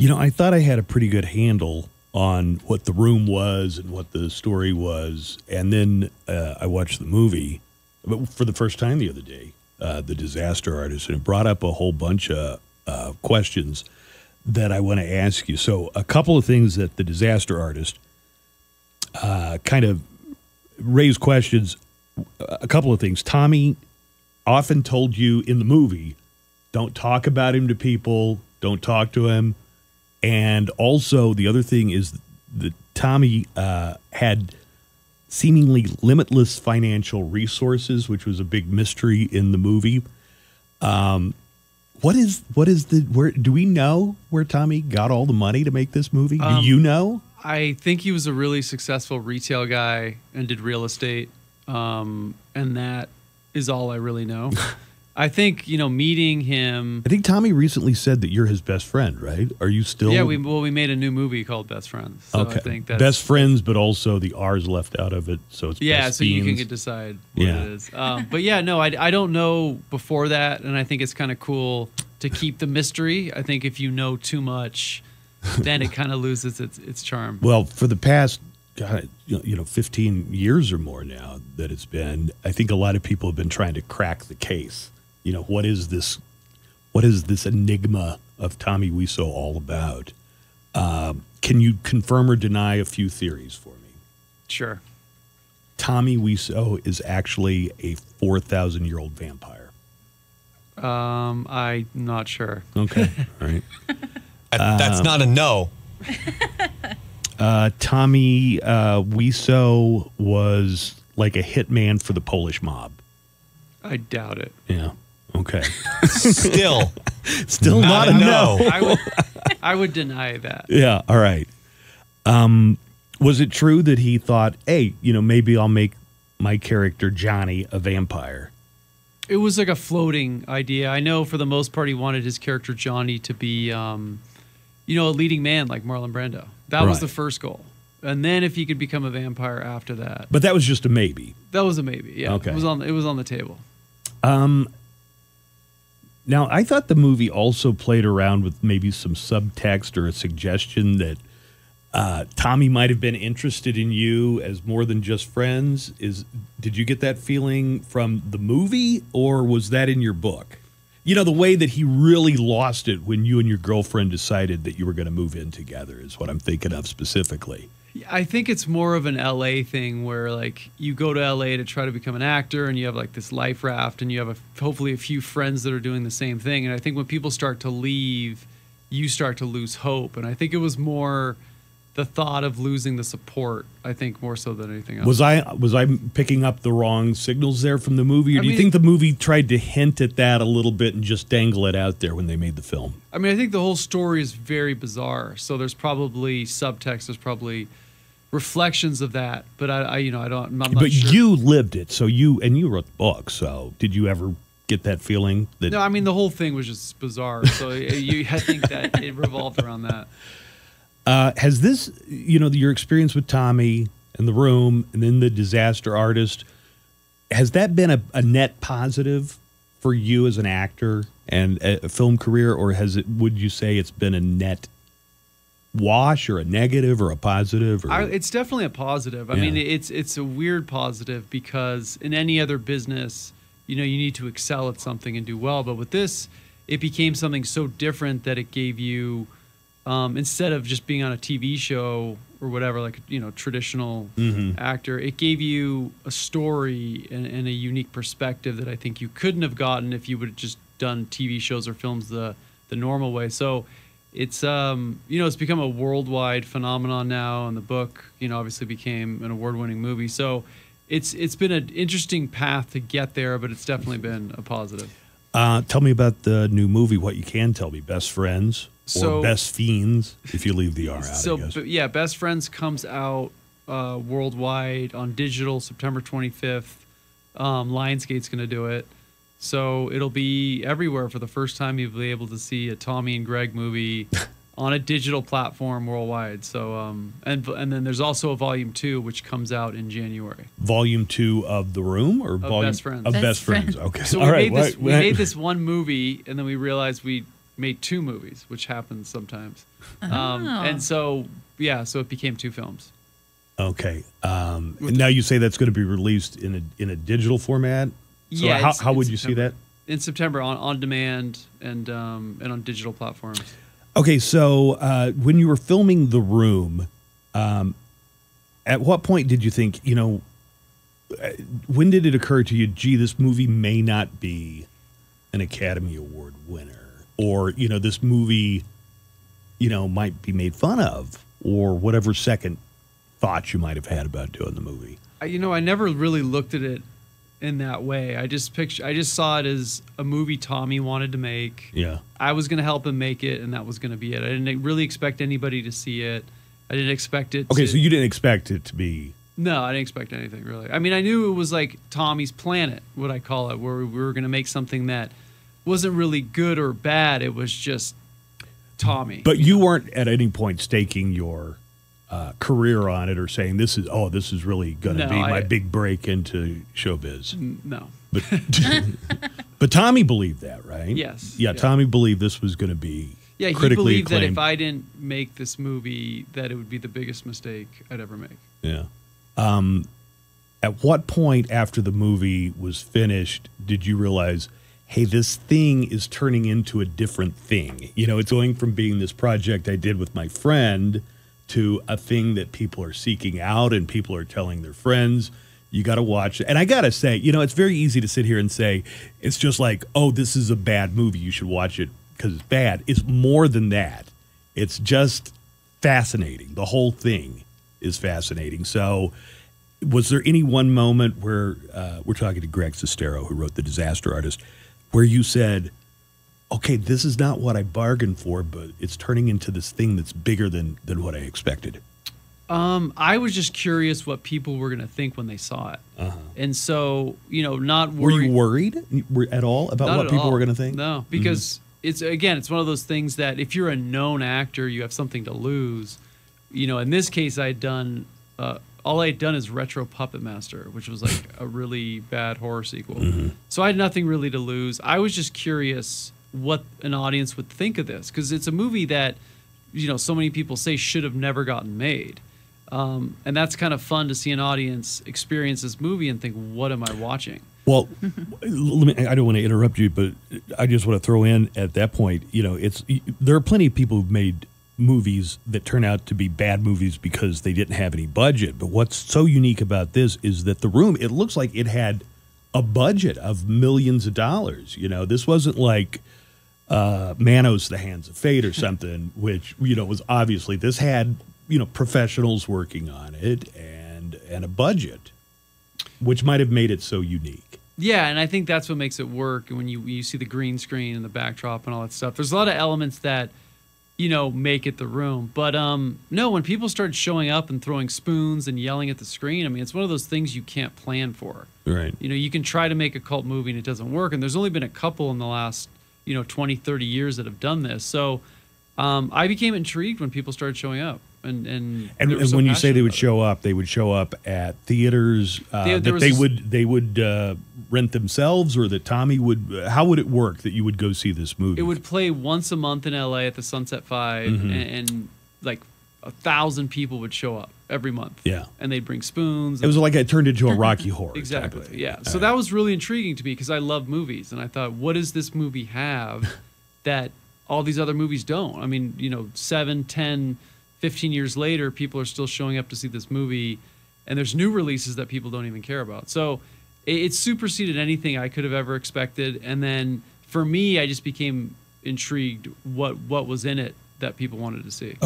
You know, I thought I had a pretty good handle on what the room was and what the story was, and then uh, I watched the movie, but for the first time the other day, uh, the Disaster Artist, and it brought up a whole bunch of uh, questions that I want to ask you. So, a couple of things that the Disaster Artist uh, kind of raised questions. A couple of things. Tommy often told you in the movie, don't talk about him to people, don't talk to him. And also, the other thing is that Tommy uh, had seemingly limitless financial resources, which was a big mystery in the movie. Um, what is what is the where do we know where Tommy got all the money to make this movie? Um, do you know? I think he was a really successful retail guy and did real estate. Um, and that is all I really know. I think, you know, meeting him. I think Tommy recently said that you're his best friend, right? Are you still? Yeah, we well we made a new movie called Best Friends. So okay. I think that's best friends, but also the R's left out of it, so it's Yeah, best so you can get decide what Yeah. it is. Um, but yeah, no, I, I don't know before that, and I think it's kind of cool to keep the mystery. I think if you know too much, then it kind of loses its its charm. Well, for the past, God, you know, 15 years or more now that it's been, I think a lot of people have been trying to crack the case. You know, what is this? What is this enigma of Tommy Wiseau all about? Um, can you confirm or deny a few theories for me? Sure. Tommy Wiseau is actually a 4,000 year old vampire. Um, I'm not sure. Okay. All right. That- that's not a no. Uh, Tommy uh, Wiseau was like a hitman for the Polish mob. I doubt it. Yeah. Okay. Still, Still not not, a a no. no. I would I would deny that. Yeah. All right. Um, was it true that he thought, hey, you know, maybe I'll make my character Johnny a vampire? It was like a floating idea. I know for the most part he wanted his character Johnny to be um, you know, a leading man like Marlon Brando. That was the first goal. And then if he could become a vampire after that. But that was just a maybe. That was a maybe. Yeah. Okay. It was on it was on the table. Now, I thought the movie also played around with maybe some subtext or a suggestion that uh, Tommy might have been interested in you as more than just friends. Is did you get that feeling from the movie, or was that in your book? You know, the way that he really lost it when you and your girlfriend decided that you were going to move in together is what I'm thinking of specifically. I think it's more of an LA thing where like you go to LA to try to become an actor and you have like this life raft and you have a, hopefully a few friends that are doing the same thing. And I think when people start to leave you start to lose hope. And I think it was more the thought of losing the support I think more so than anything else. Was I was I picking up the wrong signals there from the movie, or I do you think the movie tried to hint at that a little bit and just dangle it out there when they made the film? I mean, I think the whole story is very bizarre. So there's probably subtext. There's probably reflections of that. But I, I you know, I don't. I'm not but sure. you lived it, so you and you wrote the book. So did you ever get that feeling that? No, I mean the whole thing was just bizarre. So uh, you, I think that it revolved around that. Uh, has this, you know, your experience with Tommy and the room, and then the disaster artist, has that been a, a net positive for you as an actor and a, a film career, or has it? Would you say it's been a net wash, or a negative, or a positive? Or, I, it's definitely a positive. I Yeah. mean, it's it's a weird positive because in any other business, you know, you need to excel at something and do well. But with this, it became something so different that it gave you, um, instead of just being on a TV show or whatever, like you know, traditional actor, it gave you a story and, and a unique perspective that I think you couldn't have gotten if you would have just done TV shows or films the the normal way. So it's um you know it's become a worldwide phenomenon now and the book you know obviously became an award-winning movie so it's it's been an interesting path to get there but it's definitely been a positive uh, tell me about the new movie. What you can tell me, best friends So- or best fiends, if you leave the R out. so but yeah best friends comes out uh, worldwide on digital september 25th um, lionsgate's going to do it so it'll be everywhere for the first time you'll be able to see a tommy and greg movie on a digital platform worldwide so um, and and then there's also a volume two which comes out in january volume two of the room or volume Best Friends. of Best best friends. Friends. Okay, so we all right. made this what- we made this one movie and then we realized we made two movies, which happens sometimes. Um, and so, yeah, so it became two films. Okay. Um, and now you say that's going to be released in a in a digital format. So yeah. How, how would you see that? In September on, on demand and um, and on digital platforms. Okay, so uh, when you were filming The Room, um, at what point did you think, you know, uh, when did it occur to you, gee, this movie may not be an Academy Award winner? Or, you know, this movie, you know, might be made fun of? Or whatever second thoughts you might have had about doing the movie? I, you know, I never really looked at it in that way. I just picture, I just saw it as a movie Tommy wanted to make. Yeah. I was going to help him make it, and that was going to be it. I didn't really expect anybody to see it. I didn't expect it. Okay, to, so you didn't expect it to be. No, I didn't expect anything really. I mean, I knew it was like Tommy's Planet, what I call it, where we were going to make something that wasn't really good or bad. It was just Tommy. But you weren't at any point staking your uh, career on it or saying this is oh this is really going to No, be my I- big break into showbiz. no. But but Tommy believed that, right? Yes, Yeah, yeah. Tommy believed this was going to be Yeah, he critically believed that if I didn't make this movie, that it would be the biggest mistake I'd ever make. yeah. Um, at what point after the movie was finished did you realize, hey, this thing is turning into a different thing? You know, it's going from being this project I did with my friend to a thing that people are seeking out and people are telling their friends. You got to watch it. And I got to say, you know, it's very easy to sit here and say, it's just like, oh, this is a bad movie. You should watch it because it's bad. It's more than that. It's just fascinating. The whole thing is fascinating. So, was there any one moment where uh, we're talking to Greg Sestero, who wrote The Disaster Artist, where you said, okay, this is not what I bargained for, but it's turning into this thing that's bigger than, than what I expected? Um, I was just curious what people were going to think when they saw it, and so you know, not worried Were you worried at all about Not what people all. were going to think? Mm-hmm. No, because it's again, it's one of those things that if you're a known actor, you have something to lose. You know, in this case, I'd done uh, all I'd done is Retro Puppet Master, which was like a really bad horror sequel. Mm-hmm. So I had nothing really to lose. I was just curious what an audience would think of this because it's a movie that you know so many people say should have never gotten made. Um, and that's kind of fun to see an audience experience this movie and think, "What am I watching?" Well, let me, I don't want to interrupt you, but I just want to throw in at that point. You know, it's there are plenty of people who've made movies that turn out to be bad movies because they didn't have any budget. But what's so unique about this is that the room it looks like it had a budget of millions of dollars. You know, this wasn't like uh, Manos: The Hands of Fate or something, which you know was obviously this had you know professionals working on it and and a budget, which might have made it so unique. Yeah, and I think that's what makes it work. When you you see the green screen and the backdrop and all that stuff, there's a lot of elements that you know make it the room. But um, no, when people started showing up and throwing spoons and yelling at the screen, I mean, it's one of those things you can't plan for. Right. You know, you can try to make a cult movie and it doesn't work. And there's only been a couple in the last you know 20, 30 years that have done this. So um, I became intrigued when people started showing up. And and, And, and so when you say they would show up, they would show up at theaters uh, There- there that they would they would uh, rent themselves, or that Tommy would. How would it work that you would go see this movie? It would play once a month in LA at the Sunset 5 Mm-hmm. and, and like a thousand people would show up every month. Yeah. and they'd bring spoons. It was like it turned into a Rocky Horror. exactly yeah. So that was really intriguing to me because I love movies, and I thought, what does this movie have that all these other movies don't? I mean, you know, seven, ten, fifteen years later, people are still showing up to see this movie, and there's new releases that people don't even care about. So it, it superseded anything I could have ever expected, and then for me, I just became intrigued what what was in it that people wanted to see.